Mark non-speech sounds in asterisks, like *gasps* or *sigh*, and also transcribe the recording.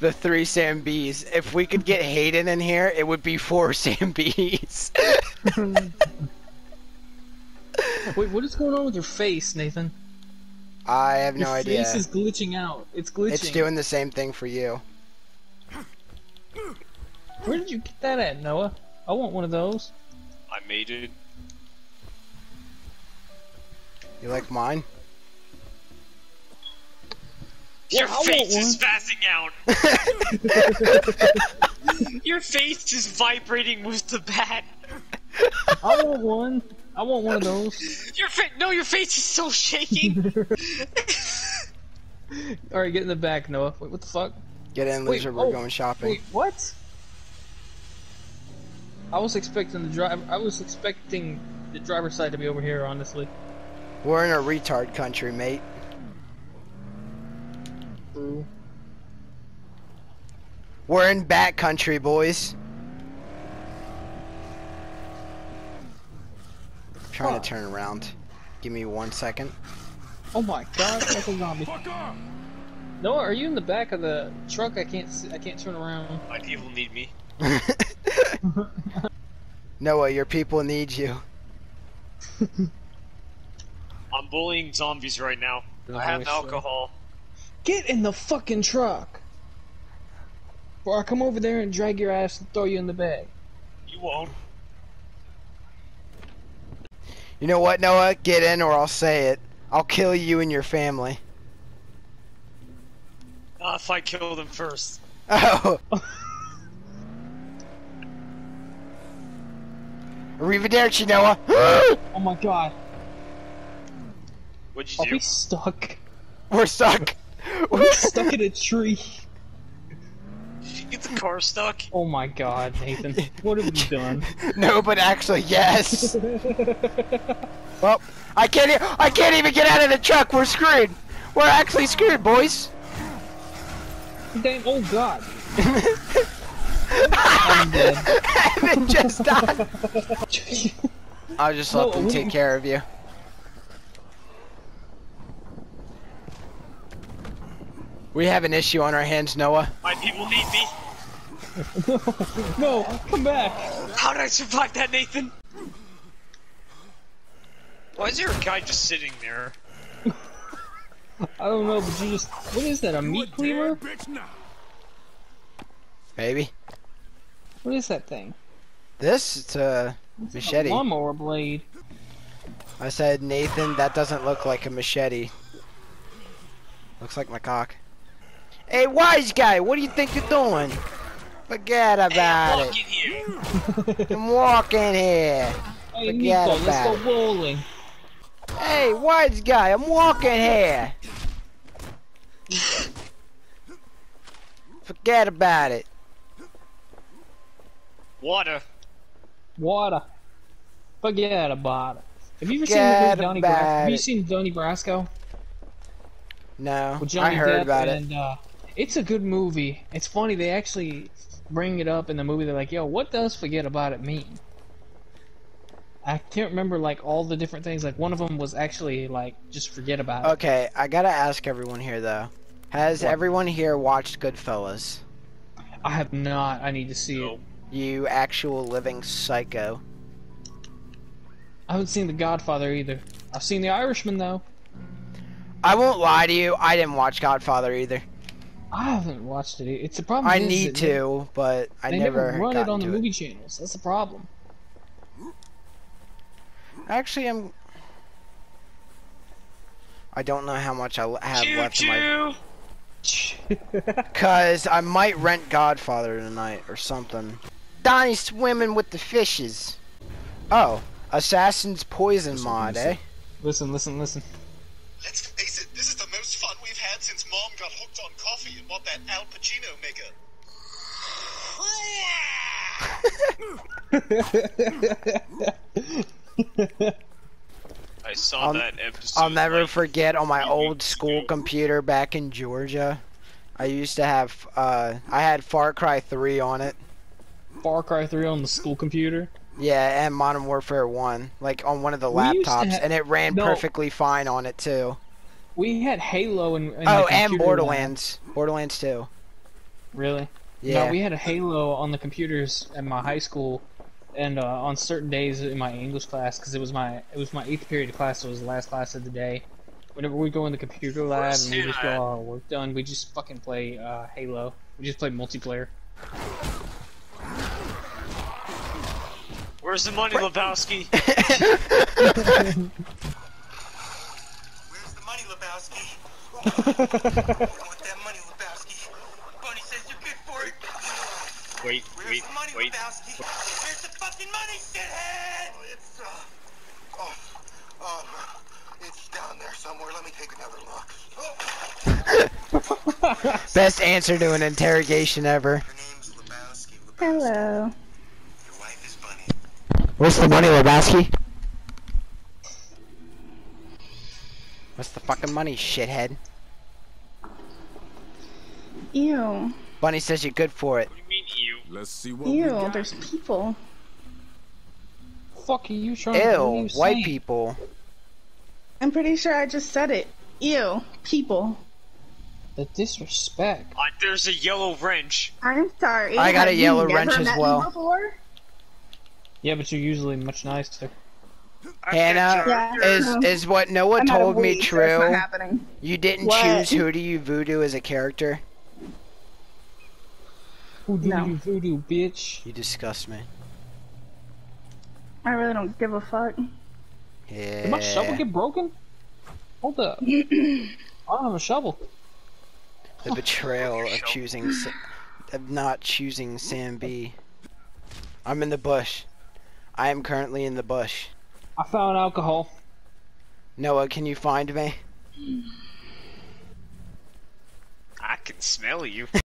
the three Sam B's. If we could get Hayden in here, it would be four *laughs* Sam B's. *laughs* Wait, what is going on with your face, Nathan? I have no your idea. face is glitching out. It's glitching. It's doing the same thing for you. Where did you get that at, Noah? I want one of those. I made it. You like mine? Your I want face one. is passing out. *laughs* Your face is vibrating with the bat. I want one. I want one of those. Your face, no, your face is so shaking. *laughs* *laughs* Alright, get in the back, Noah. Wait, what the fuck? Get in, Wait, loser. We're oh, going shopping. Wait, what? I was expecting the drive. I was expecting the driver's side to be over here. Honestly. We're in a retard country, mate. True. We're in bat country, boys. trying Fuck. to turn around. Give me one second. Oh my god, that's a zombie. Noah, are you in the back of the truck? I can't. See, I can't turn around. My people need me. *laughs* Noah, your people need you. I'm bullying zombies right now. I have Nice. alcohol. Get in the fucking truck. Or I'll come over there and drag your ass and throw you in the bag. You won't. You know what, Noah? Get in or I'll say it. I'll kill you and your family. Not if I kill them first. Oh. *laughs* Arrivederci, Noah. *gasps* Oh my god. What'd Are you we do? stuck? We're stuck. We're *laughs* stuck in a tree. Get the car stuck. Oh my god, Nathan. What have you done? *laughs* no, but actually, yes. *laughs* well, I can't. e- I can't even get out of the truck. We're screwed. We're actually screwed, boys. Damn, oh god. I'm dead. Evan just died. I'll just let No, them take care of you. We have an issue on our hands, Noah. My people need me. *laughs* no, come back. How did I survive that, Nathan? Why is there a guy just sitting there? *laughs* I don't know, but you just. What is that, a meat cleaver? Maybe. What is that thing? This it's a machete. A lawnmower blade. I said, Nathan, that doesn't look like a machete. Looks like my cock. Hey, wise guy, what do you think you're doing? Forget about Walk it. in here. *laughs* I'm walking here. Hey, Forget Niko, let's go bowling. Hey, wise guy, I'm walking here. Forget about it. Water. Water. Forget about it. Have you ever seen Forget the movie Donnie Brasco? Have you seen Donnie Brasco? No, With I heard Depp about it. Uh, it's a good movie. It's funny they actually bring it up in the movie. They're like, "Yo, what does forget about it mean?" I can't remember like all the different things. Like one of them was actually like just forget about it. Okay, I gotta ask everyone here though. Has What? everyone here watched Goodfellas? I have not. I need to see No. it. You actual living psycho. I haven't seen The Godfather either. I've seen The Irishman though. I won't lie to you, I didn't watch Godfather either. I haven't watched it. It's the problem. I need that they- to, but I They never, never run got it on the to movie channels. That's the problem. Actually, I'm. I don't know how much I have Choo left in my. choo. *laughs* Cause I might rent Godfather tonight or something. Donnie's swimming with the fishes. Oh, Assassin's Poison mod, eh? listen, listen, listen. Let's face since Mom got hooked on coffee and bought that Al Pacino maker. *laughs* I saw I'll- that episode. I'll never like, forget on my old school ago. computer back in Georgia. I used to have, uh, I had Far Cry 3 on it. Far Cry 3 on the school computer. Yeah, and Modern Warfare 1, like on one of the We laptops, ha- and it ran No. perfectly fine on it too. We had Halo in. in Oh, and computer Borderlands. Borderlands 2. Really? Yeah. No, we had a Halo on the computers at my high school, and uh, on certain days in my English class, because it was my it was my eighth period of class, so it was the last class of the day. Whenever we go in the computer lab and we just get all our work done, we just fucking play uh, Halo. We just play multiplayer. Where's the money, Lebowski? *laughs* *laughs* Where's the money, Lebowski? I want that money, Lebowski. Bunny says you're good for it. Wait, Where's wait, the money, wait. Lebowski? Where's the fucking money, shithead? Oh, it's, uh, oh, oh, it's down there somewhere. Let me take another look. Oh, *laughs* Best answer to an interrogation ever. your name's Lebowski. Lebowski. Hello. Your wife is Bunny. What's the money, Lebowski? What's the fucking money, shithead? Ew. Bunny says you're good for it. What do you mean you? Let's see what Ew, got. there's people. Fuck are you trying? what are Ew, you white saying? people. I'm pretty sure I just said it. Ew, people. The disrespect. Uh, there's a yellow wrench. I'm sorry. I got a have you yellow wrench as well. Yeah, but you're usually much nicer. Hannah, Yeah. is is what Noah I'm told me weed, not true? happening. You didn't What? choose who do you voodoo as a character? Who do No. you voodoo, bitch? You disgust me. I really don't give a fuck. Yeah. Did my shovel get broken? Hold up. *clears throat* I don't have a shovel. The betrayal of choosing, Sa- of not choosing Sam B. I'm in the bush. I am currently in the bush. I found alcohol. Noah, can you find me? I can smell you. *laughs*